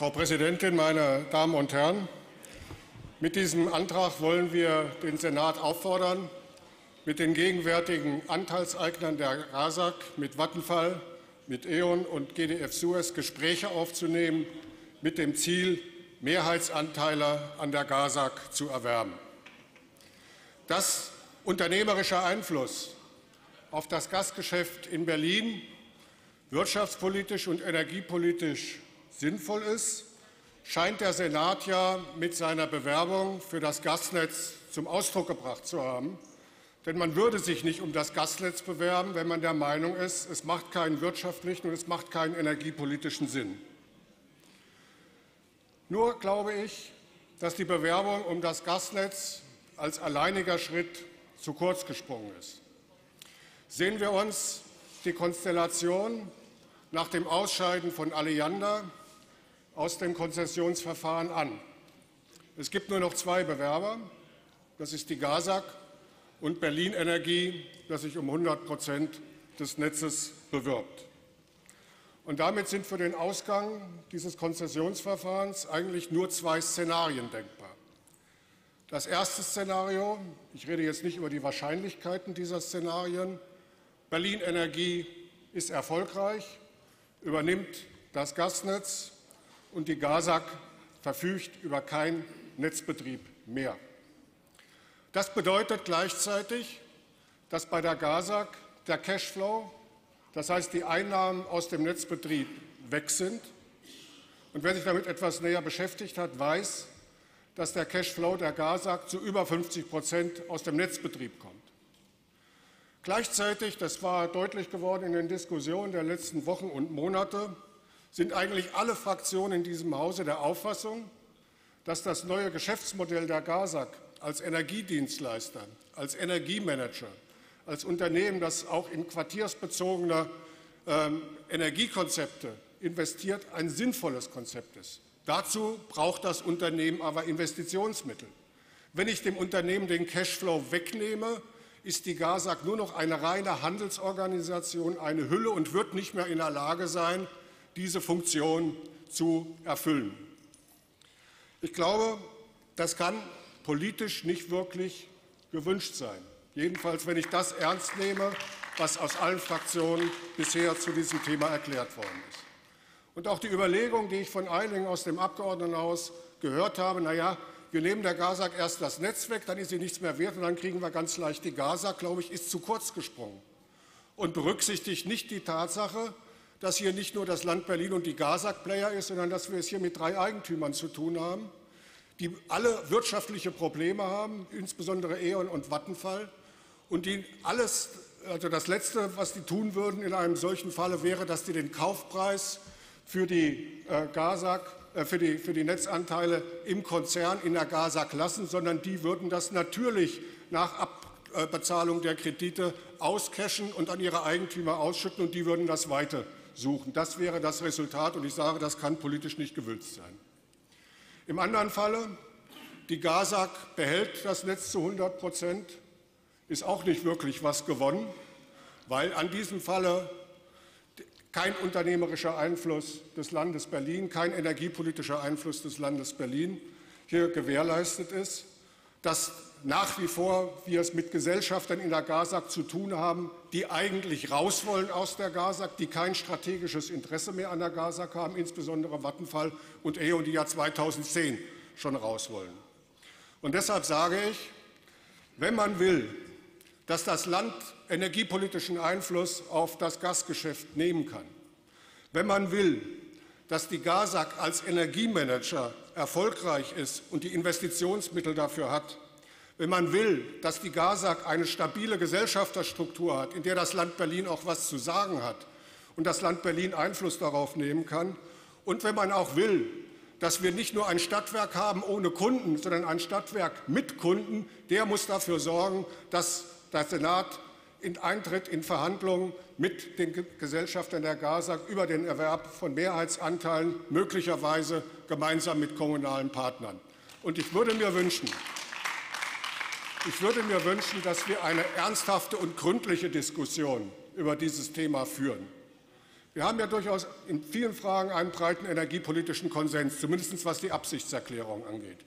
Frau Präsidentin, meine Damen und Herren! Mit diesem Antrag wollen wir den Senat auffordern, mit den gegenwärtigen Anteilseignern der GASAG, mit Vattenfall, mit E.ON und GDF Suez Gespräche aufzunehmen, mit dem Ziel, Mehrheitsanteile an der GASAG zu erwerben. Dass unternehmerischer Einfluss auf das Gasgeschäft in Berlin wirtschaftspolitisch und energiepolitisch sinnvoll ist, scheint der Senat ja mit seiner Bewerbung für das Gasnetz zum Ausdruck gebracht zu haben. Denn man würde sich nicht um das Gasnetz bewerben, wenn man der Meinung ist, es macht keinen wirtschaftlichen und es macht keinen energiepolitischen Sinn. Nur glaube ich, dass die Bewerbung um das Gasnetz als alleiniger Schritt zu kurz gesprungen ist. Sehen wir uns die Konstellation nach dem Ausscheiden von Alliander aus dem Konzessionsverfahren an. Es gibt nur noch zwei Bewerber. Das ist die GASAG und Berlin Energie, das sich um 100 Prozent des Netzes bewirbt. Und damit sind für den Ausgang dieses Konzessionsverfahrens eigentlich nur zwei Szenarien denkbar. Das erste Szenario, ich rede jetzt nicht über die Wahrscheinlichkeiten dieser Szenarien, Berlin Energie ist erfolgreich, übernimmt das Gasnetz und die GASAG verfügt über keinen Netzbetrieb mehr. Das bedeutet gleichzeitig, dass bei der GASAG der Cashflow, das heißt die Einnahmen aus dem Netzbetrieb, weg sind. Und wer sich damit etwas näher beschäftigt hat, weiß, dass der Cashflow der GASAG zu über 50 Prozent aus dem Netzbetrieb kommt. Gleichzeitig, das war deutlich geworden in den Diskussionen der letzten Wochen und Monate, sind eigentlich alle Fraktionen in diesem Hause der Auffassung, dass das neue Geschäftsmodell der GASAG als Energiedienstleister, als Energiemanager, als Unternehmen, das auch in quartiersbezogene ähm, Energiekonzepte investiert, ein sinnvolles Konzept ist. Dazu braucht das Unternehmen aber Investitionsmittel. Wenn ich dem Unternehmen den Cashflow wegnehme, ist die GASAG nur noch eine reine Handelsorganisation, eine Hülle und wird nicht mehr in der Lage sein, diese Funktion zu erfüllen. Ich glaube, das kann politisch nicht wirklich gewünscht sein. Jedenfalls, wenn ich das ernst nehme, was aus allen Fraktionen bisher zu diesem Thema erklärt worden ist. Und auch die Überlegung, die ich von einigen aus dem Abgeordnetenhaus gehört habe, na ja, wir nehmen der GASAG erst das Netz weg, dann ist sie nichts mehr wert und dann kriegen wir ganz leicht die GASAG, glaube ich, ist zu kurz gesprungen und berücksichtigt nicht die Tatsache, dass hier nicht nur das Land Berlin und die GASAG-Player ist, sondern dass wir es hier mit drei Eigentümern zu tun haben, die alle wirtschaftliche Probleme haben, insbesondere E.ON und Vattenfall, und die alles, also das Letzte, was die tun würden in einem solchen Falle, wäre, dass die den Kaufpreis für die äh, GASAG, äh, für, die, für die Netzanteile im Konzern in der GASAG lassen, sondern die würden das natürlich nach Abbezahlung der Kredite auscashen und an ihre Eigentümer ausschütten, und die würden das weiter suchen. Das wäre das Resultat, und ich sage, das kann politisch nicht gewünscht sein. Im anderen Falle, die GASAG behält das Netz zu 100 Prozent, ist auch nicht wirklich was gewonnen, weil an diesem Falle kein unternehmerischer Einfluss des Landes Berlin, kein energiepolitischer Einfluss des Landes Berlin hier gewährleistet ist, dass nach wie vor wir es mit Gesellschaftern in der GASAG zu tun haben, die eigentlich raus wollen aus der GASAG, die kein strategisches Interesse mehr an der GASAG haben, insbesondere Vattenfall und E.ON, die ja 2010 schon raus wollen. Und deshalb sage ich, wenn man will, dass das Land energiepolitischen Einfluss auf das Gasgeschäft nehmen kann, wenn man will, dass die GASAG als Energiemanager erfolgreich ist und die Investitionsmittel dafür hat, wenn man will, dass die GASAG eine stabile Gesellschafterstruktur hat, in der das Land Berlin auch was zu sagen hat und das Land Berlin Einfluss darauf nehmen kann, und wenn man auch will, dass wir nicht nur ein Stadtwerk haben ohne Kunden, sondern ein Stadtwerk mit Kunden, der muss dafür sorgen, dass der Senat in Eintritt in Verhandlungen mit den Gesellschaftern der GASAG über den Erwerb von Mehrheitsanteilen, möglicherweise gemeinsam mit kommunalen Partnern. Und ich würde mir wünschen, ich würde mir wünschen, dass wir eine ernsthafte und gründliche Diskussion über dieses Thema führen. Wir haben ja durchaus in vielen Fragen einen breiten energiepolitischen Konsens, zumindest was die Absichtserklärung angeht.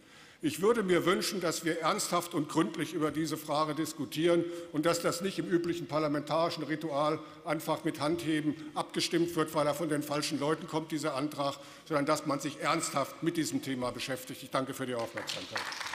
Ich würde mir wünschen, dass wir ernsthaft und gründlich über diese Frage diskutieren und dass das nicht im üblichen parlamentarischen Ritual einfach mit Handheben abgestimmt wird, weil er von den falschen Leuten kommt, dieser Antrag, sondern dass man sich ernsthaft mit diesem Thema beschäftigt. Ich danke für die Aufmerksamkeit.